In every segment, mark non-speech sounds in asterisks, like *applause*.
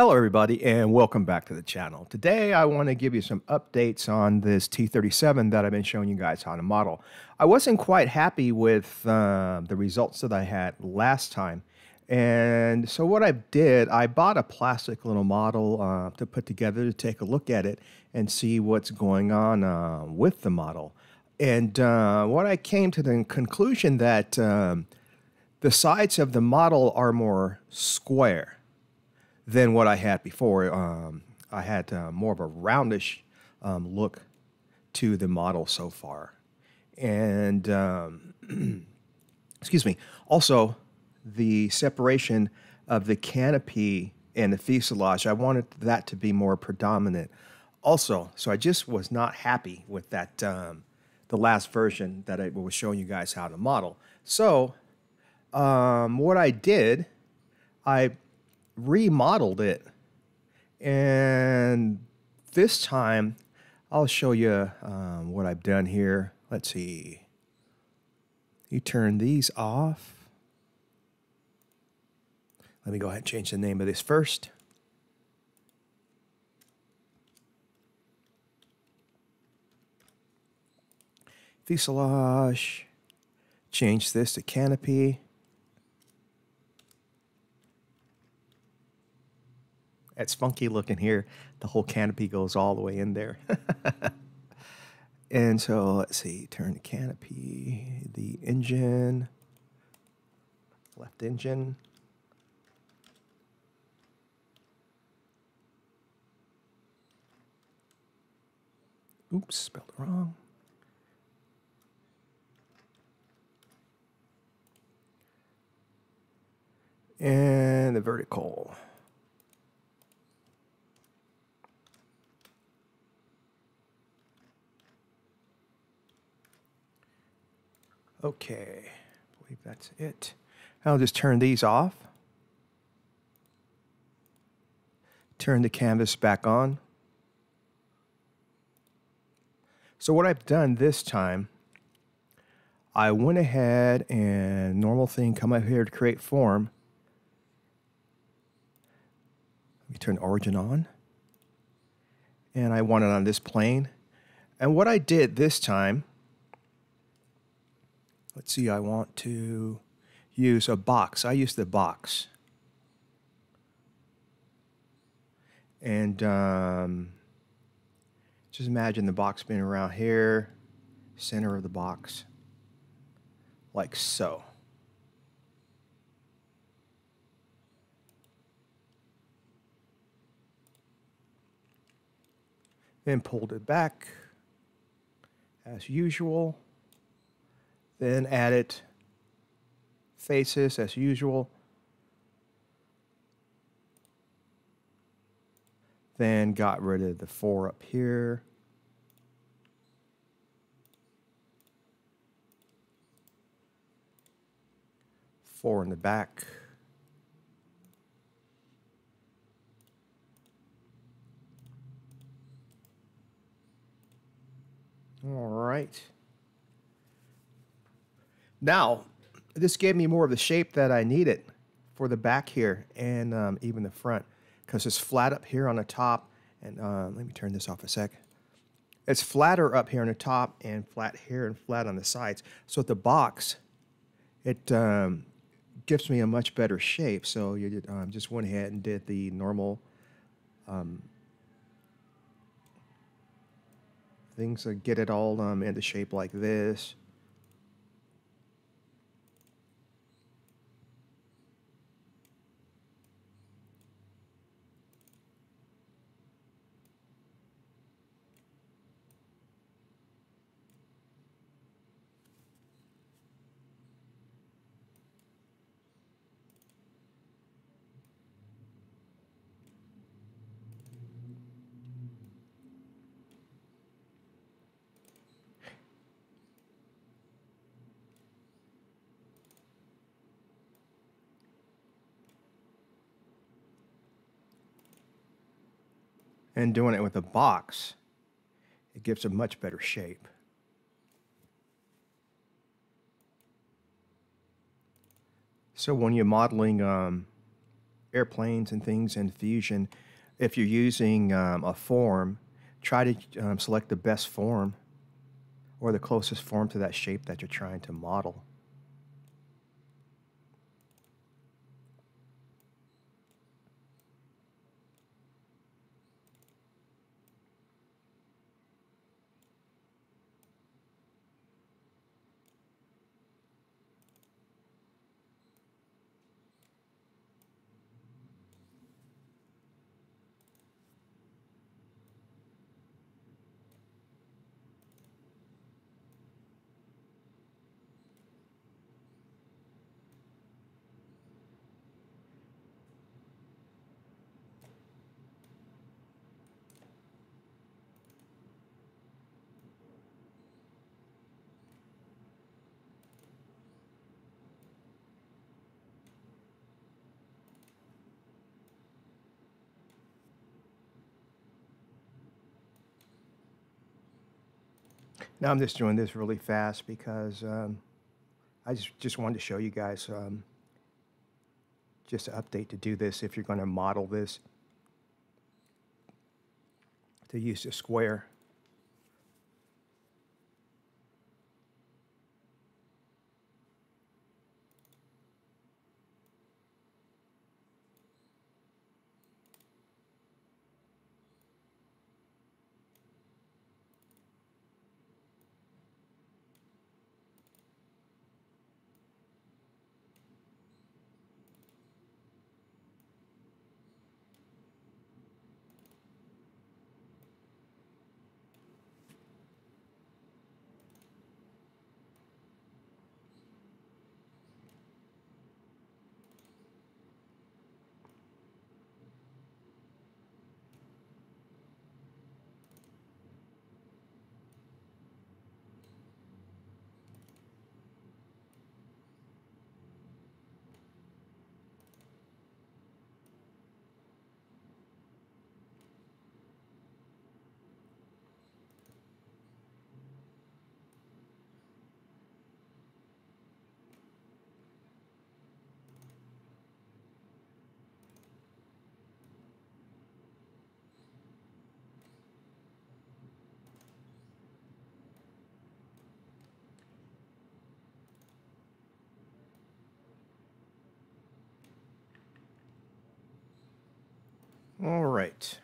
Hello, everybody, and welcome back to the channel. Today, I want to give you some updates on this T37 that I've been showing you guys how to model. I wasn't quite happy with uh, the results that I had last time, and so what I did, I bought a plastic little model uh, to put together to take a look at it and see what's going on uh, with the model. And uh, what I came to the conclusion that um, the sides of the model are more square than what I had before. Um, I had uh, more of a roundish um, look to the model so far. And um, *clears throat* excuse me, also the separation of the canopy and the fuselage, I wanted that to be more predominant. Also, so I just was not happy with that, um, the last version that I was showing you guys how to model. So, um, what I did, I remodeled it. And this time, I'll show you um, what I've done here. Let's see. You turn these off. Let me go ahead and change the name of this first. Fuselage. Change this to canopy. It's funky looking here. The whole canopy goes all the way in there. *laughs* and so let's see, turn the canopy, the engine, left engine. Oops, spelled wrong. And the vertical. Okay, I believe that's it. I'll just turn these off. Turn the canvas back on. So what I've done this time, I went ahead and normal thing, come up here to create form. Let me turn origin on. And I want it on this plane. And what I did this time, Let's see, I want to use a box. I use the box. And um, just imagine the box being around here, center of the box, like so. Then pulled it back as usual. Then added faces as usual. Then got rid of the four up here. Four in the back. All right. Now, this gave me more of the shape that I needed for the back here and um, even the front because it's flat up here on the top. And uh, let me turn this off a sec. It's flatter up here on the top and flat here and flat on the sides. So the box, it um, gives me a much better shape. So you did, um, just went ahead and did the normal um, things to get it all um, into shape like this. And doing it with a box, it gives a much better shape. So when you're modeling um, airplanes and things in Fusion, if you're using um, a form, try to um, select the best form or the closest form to that shape that you're trying to model. Now I'm just doing this really fast because um, I just, just wanted to show you guys um, just an update to do this if you're going to model this to use the square. All right.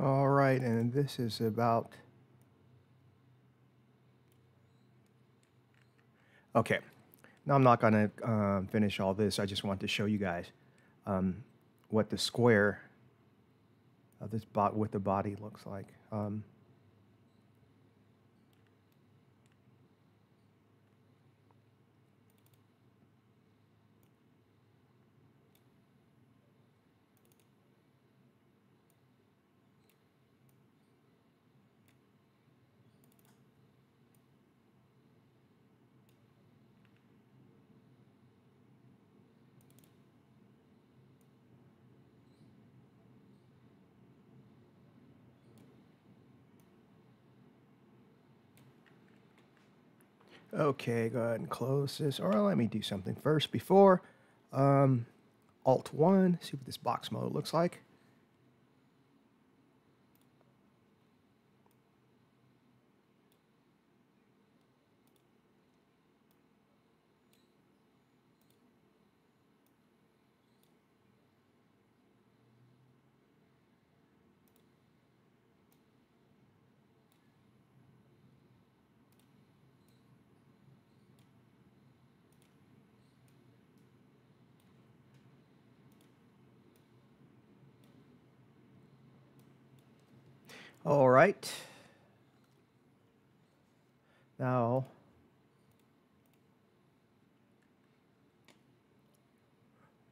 All right, and this is about. Okay, now I'm not going to um, finish all this. I just want to show you guys um, what the square of this bot with the body looks like. Um, Okay, go ahead and close this. Or let me do something first before. Um, Alt 1, see what this box mode looks like. All right. Now,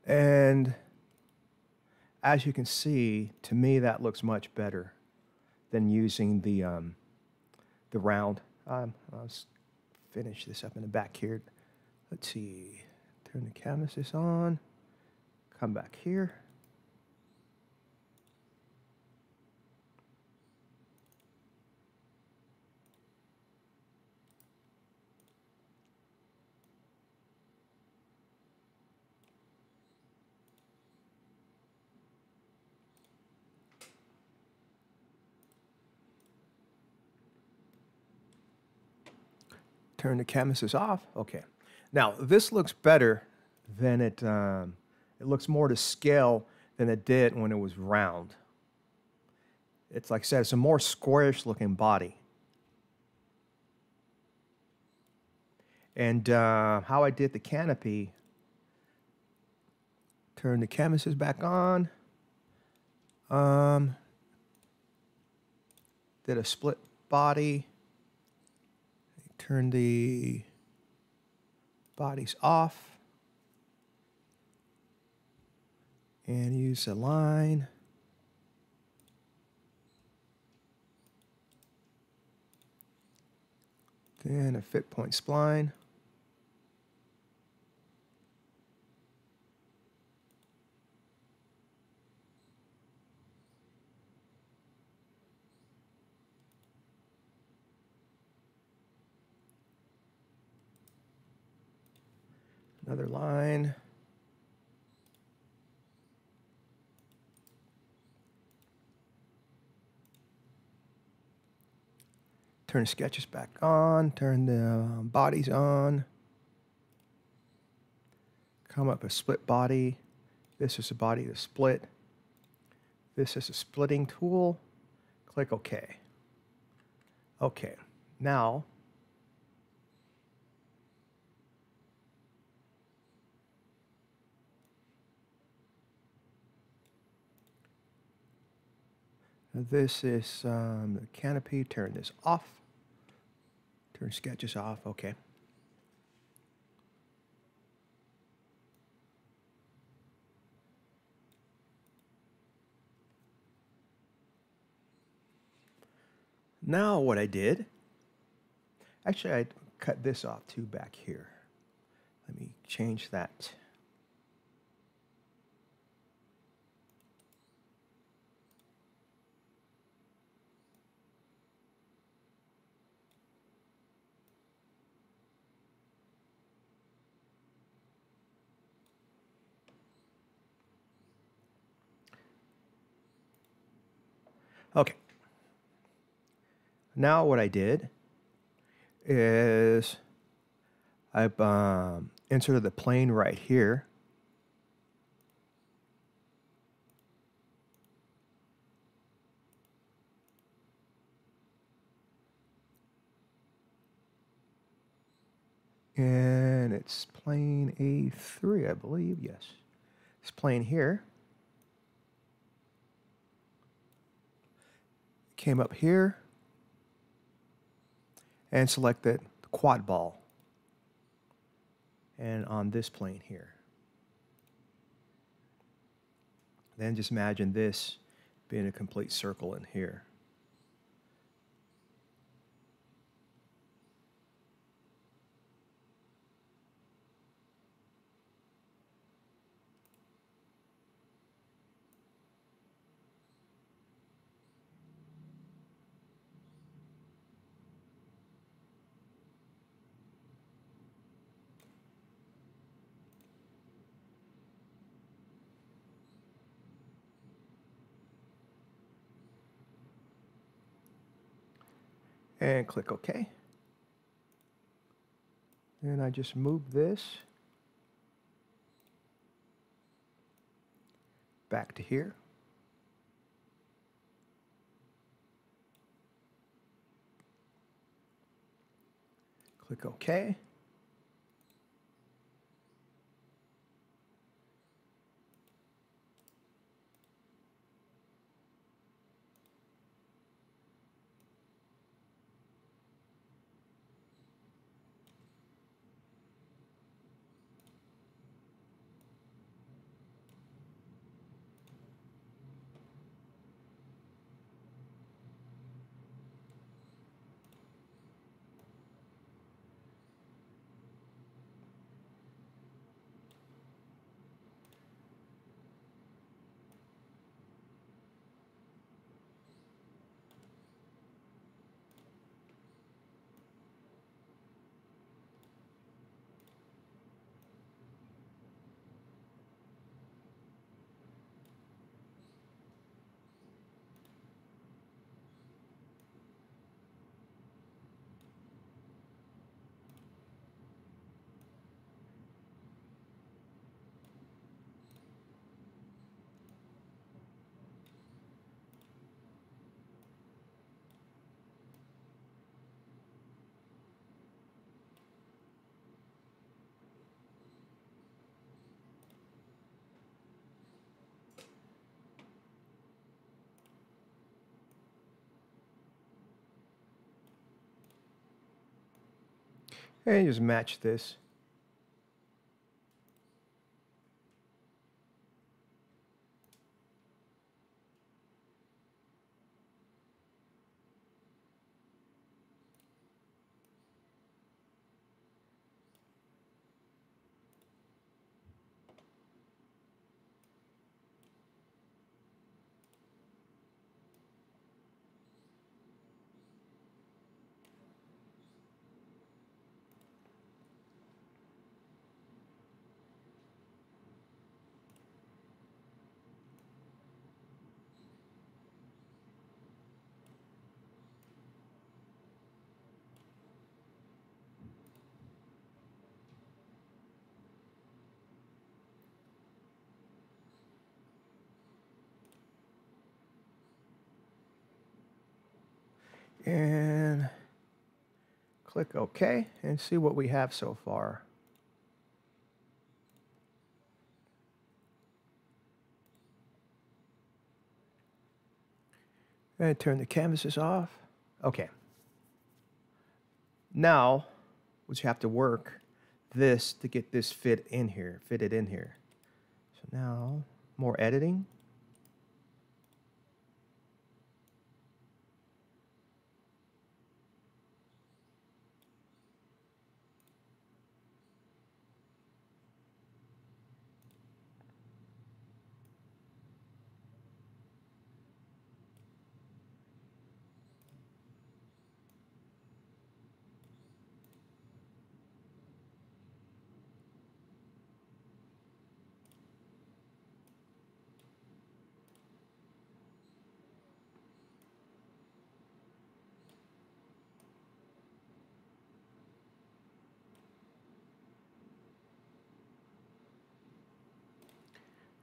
and as you can see, to me that looks much better than using the um, the round. Um, let's finish this up in the back here. Let's see. Turn the canvases on. Come back here. Turn the canvases off. Okay. Now, this looks better than it, um, it looks more to scale than it did when it was round. It's like I said, it's a more squarish looking body. And uh, how I did the canopy, turn the canvases back on. Um, did a split body turn the bodies off and use a line. Then a fit point spline. Another line. Turn the sketches back on, turn the um, bodies on. Come up a split body. This is a body to split. This is a splitting tool. Click OK. Okay, now This is um, the canopy. Turn this off. Turn sketches off. Okay. Now what I did, actually I cut this off too back here. Let me change that. Okay. Now what I did is I've um, inserted the plane right here. And it's plane A3, I believe. Yes. It's plane here. Came up here and selected the quad ball and on this plane here. Then just imagine this being a complete circle in here. And click OK. And I just move this back to here. Click OK. And just match this. And click OK and see what we have so far. And turn the canvases off. Okay. Now, we have to work this to get this fit in here, fit it in here. So now, more editing.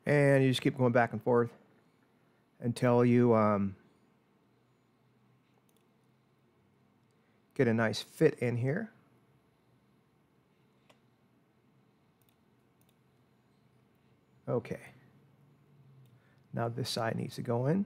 And you just keep going back and forth until you um, get a nice fit in here. Okay. Now this side needs to go in.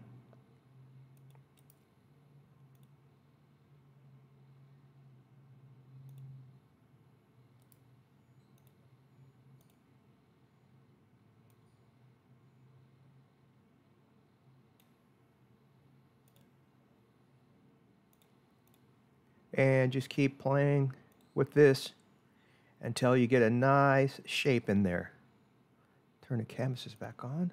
And just keep playing with this until you get a nice shape in there. Turn the canvases back on.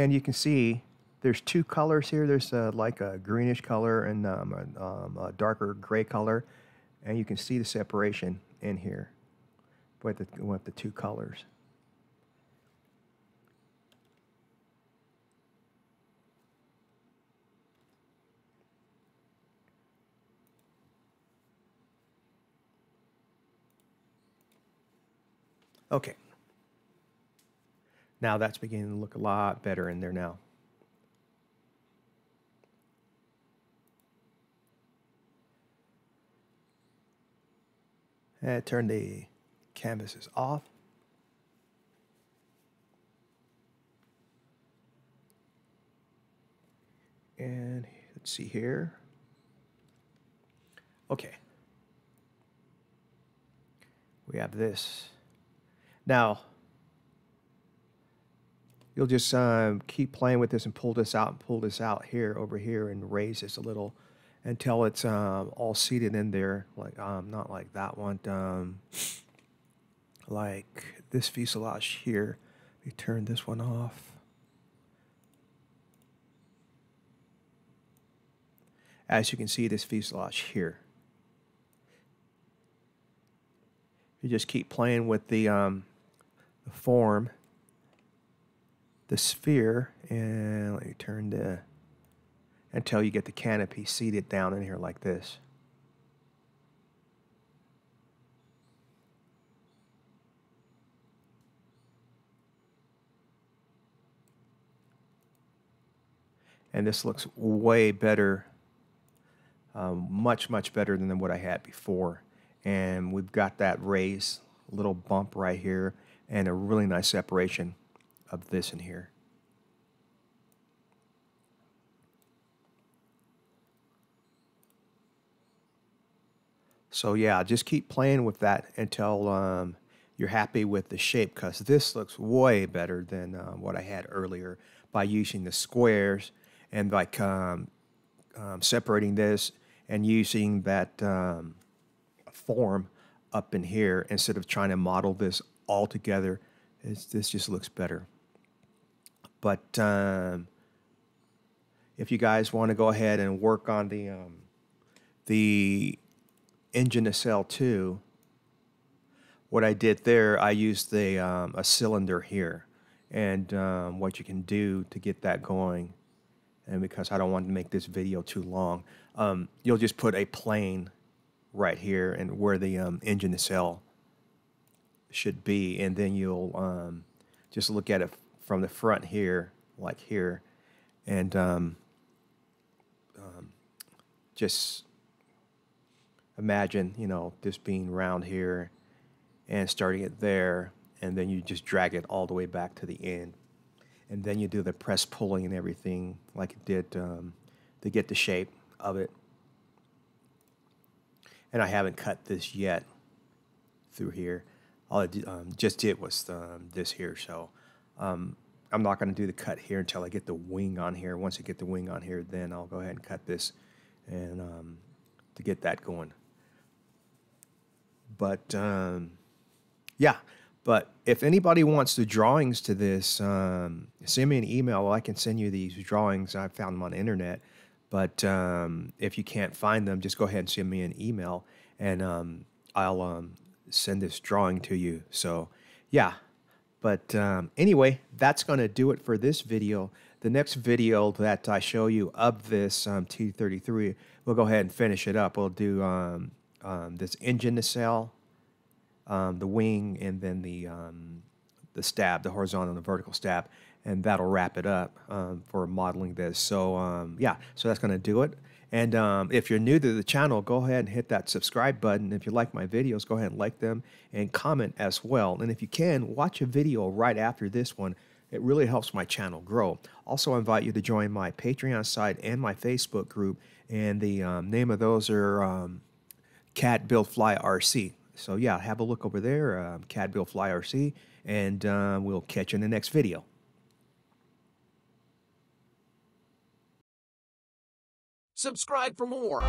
And you can see there's two colors here. There's uh, like a greenish color and um, a, um, a, darker gray color. And you can see the separation in here with the, with the two colors. Okay. Now that's beginning to look a lot better in there now. And turn the canvases off. And let's see here. Okay. We have this. Now, you'll just um, keep playing with this and pull this out and pull this out here over here and raise this a little until it's um, all seated in there. Like um, not like that one um, like this fuselage here. We turn this one off. As you can see this fuselage here. You just keep playing with the, um, the form the sphere and let me turn the until you get the canopy seated down in here like this. And this looks way better, um, much, much better than what I had before. And we've got that raised little bump right here and a really nice separation of this in here. So yeah, just keep playing with that until um, you're happy with the shape because this looks way better than uh, what I had earlier by using the squares and like um, um, separating this and using that um, form up in here instead of trying to model this all together. It's, this just looks better. But um, if you guys want to go ahead and work on the um, the engine nacelle too, what I did there, I used the, um, a cylinder here and um, what you can do to get that going. And because I don't want to make this video too long, um, you'll just put a plane right here and where the um, engine nacelle should be. And then you'll just look at it from the front here, like here, and um, just imagine, you know, this being round here and starting it there, and then you just drag it all the way back to the end. And then you do the press pulling and everything like it did um, to get the shape of it. And I haven't cut this yet through here. All I did, um, just did was um, this here. So um, I'm not going to do the cut here until I get the wing on here. Once I get the wing on here, then I'll go ahead and cut this and um, to get that going. But um, yeah, but if anybody wants the drawings to this, um, send me an email. I can send you these drawings. I found them on the internet. But um, if you can't find them, just go ahead and send me an email, and um, I'll um, send this drawing to you. So yeah. But um, anyway, that's going to do it for this video. The next video that I show you of this um, T33, we'll go ahead and finish it up. We'll do um, this engine nacelle, um, the wing, and then the um, the stab, the horizontal and the vertical stab, and that'll wrap it up um, for modeling this. So um, yeah, so that's going to do it. And um, if you're new to the channel, go ahead and hit that subscribe button. If you like my videos, go ahead and like them and comment as well. And if you can, watch a video right after this one. It really helps my channel grow. Also, I invite you to join my Patreon site and my Facebook group. And the um, name of those are um, CAD Build Fly RC. So yeah, have a look over there, um, CAD Build Fly RC, and we'll catch you in the next video. Subscribe for more.